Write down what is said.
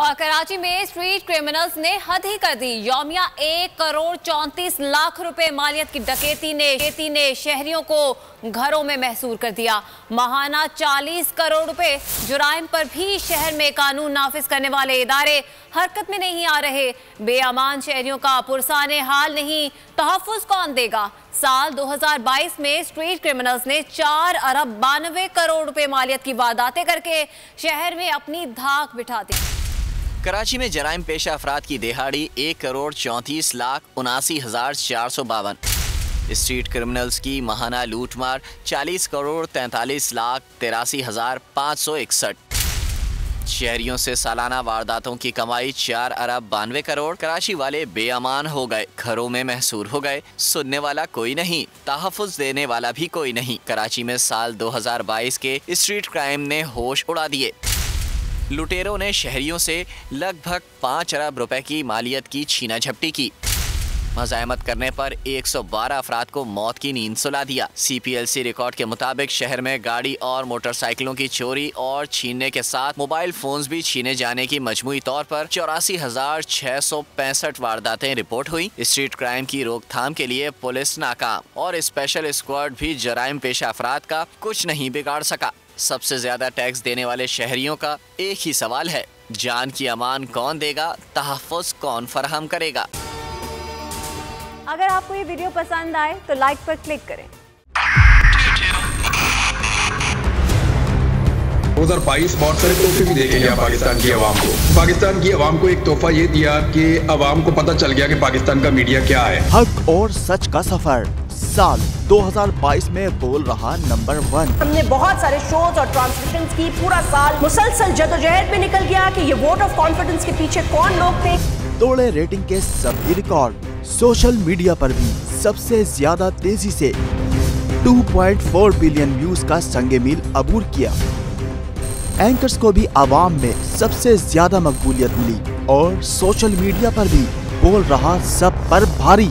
और कराची में street criminals ने हद ही कर दी। योमिया, एक करोड़ चौंतीस लाख रुपए मालियत की डकैती ने डकैती ने शहरियों को घरों में महसूर कर दिया। महाना 40 करोड़ रुपए जुराइम पर भी शहर में कानून नाफिज करने वाले इदारे हरकत में नहीं आ रहे। बेअमान शहरियों का पुरसान हाल नहीं तहफ़ कौन देगा? साल 2022 में स्ट्रीट क्रिमिनल्स ने चार अरब बानवे करोड़ रुपए मालियत की वारदातें करके शहर में अपनी धाक बिठा दी। कराची में जराइम पेशा अफराद की दिहाड़ी, एक करोड़ चौंतीस लाख उनासी हज़ार चार सौ बावन। स्ट्रीट क्रिमिनल्स की महाना लूटमार, चालीस करोड़ तैतालीस लाख तिरासी हज़ार पाँच सौ इकसठ। शहरियों से सालाना वारदातों की कमाई चार अरब बानवे करोड़। कराची वाले बेअमान हो गए, घरों में महसूर हो गए, सुनने वाला कोई नहीं तहफ़ुज देने वाला भी कोई नहीं। कराची में साल 2022 के स्ट्रीट क्राइम ने होश उड़ा दिए। लुटेरों ने शहरियों से लगभग पाँच अरब रुपए की मालियत की छीना झपटी की। मजामत करने पर 112 अफराद को मौत की नींद सुला दिया। सीपीएलसी रिकॉर्ड के मुताबिक शहर में गाड़ी और मोटरसाइकिलों की चोरी और छीनने के साथ मोबाइल फोन्स भी छीने जाने की मजमू तौर पर चौरासी हज़ार छह सौ पैंसठ वारदातें रिपोर्ट हुई। स्ट्रीट क्राइम की रोकथाम के लिए पुलिस नाकाम और स्पेशल स्क्वाड भी जराइम पेशा अफराद का कुछ नहीं बिगाड़ सका। सबसे ज़्यादा टैक्स देने वाले शहरियों का एक ही सवाल है जान की अमान कौन देगा तहफ़ कौन फराहम करेगा? अगर आपको ये वीडियो पसंद आए तो लाइक पर क्लिक करें। 2022 बहुत सारे तोहफे भी देखे गया पाकिस्तान की आवाम को। पाकिस्तान की आवाम को एक तोहफा ये दिया कि आवाम को पता चल गया कि पाकिस्तान का मीडिया क्या है। हक और सच का सफ़र। साल 2022 में बोल रहा नंबर वन। हमने बहुत सारे शोज़ और ट्रांसमिशन की पूरा साल मुसलसल जदोजहद में निकल गया कि ये वोट ऑफ़ कॉन्फिडेंस के पीछे कौन लोग थे। तोड़े रेटिंग के सभी रिकॉर्ड सोशल मीडिया पर भी सबसे ज़्यादा तेज़ी से 2.4 बिलियन व्यूज़ का संगे मील अबूर किया। एंकर्स को भी आवाम में सबसे ज़्यादा मकबूलियत मिली और सोशल मीडिया पर भी बोल रहा सब पर भारी।